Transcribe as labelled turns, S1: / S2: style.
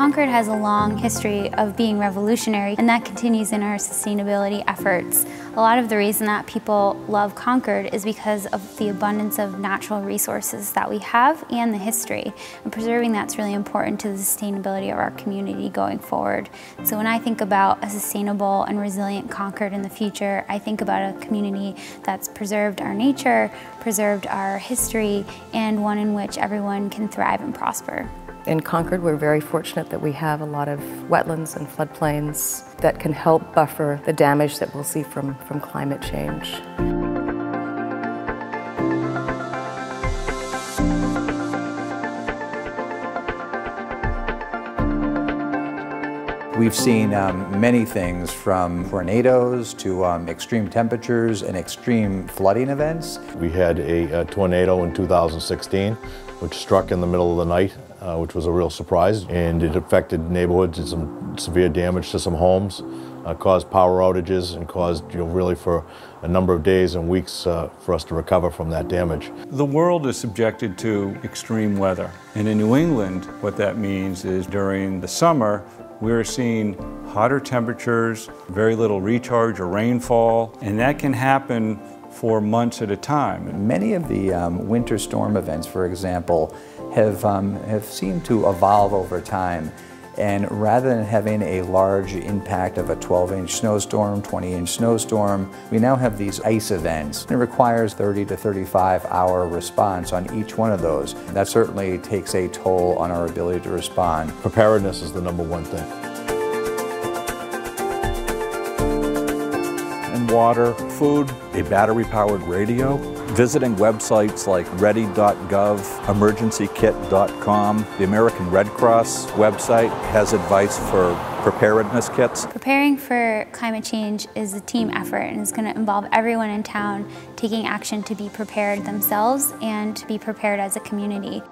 S1: Concord has a long history of being revolutionary and that continues in our sustainability efforts. A lot of the reason that people love Concord is because of the abundance of natural resources that we have and the history. And preserving that's really important to the sustainability of our community going forward. So when I think about a sustainable and resilient Concord in the future, I think about a community that's preserved our nature, preserved our history, and one in which everyone can thrive and prosper.
S2: In Concord, we're very fortunate that we have a lot of wetlands and floodplains that can help buffer the damage that we'll see from, from climate change.
S3: We've seen um, many things from tornadoes to um, extreme temperatures and extreme flooding events.
S4: We had a, a, tornado in 2016 which struck in the middle of the night, uh, which was a real surprise, and it affected neighborhoods and some severe damage to some homes, uh, caused power outages, and caused, you know, really for a number of days and weeks uh, for us to recover from that damage.
S5: The world is subjected to extreme weather, and in New England, what that means is during the summer, we're seeing hotter temperatures, very little recharge or rainfall, and that can happen for months at a time.
S3: Many of the um, winter storm events, for example, have, um, have seemed to evolve over time. And rather than having a large impact of a 12-inch snowstorm, 20-inch snowstorm, we now have these ice events. It requires 30 to 35 hour response on each one of those. That certainly takes a toll on our ability to respond.
S4: Preparedness is the number one thing.
S6: Water, food, a battery-powered radio, visiting websites like ready.gov, emergencykit.com. The American Red Cross website has advice for preparedness kits.
S1: Preparing for climate change is a team effort and it's going to involve everyone in town taking action to be prepared themselves and to be prepared as a community.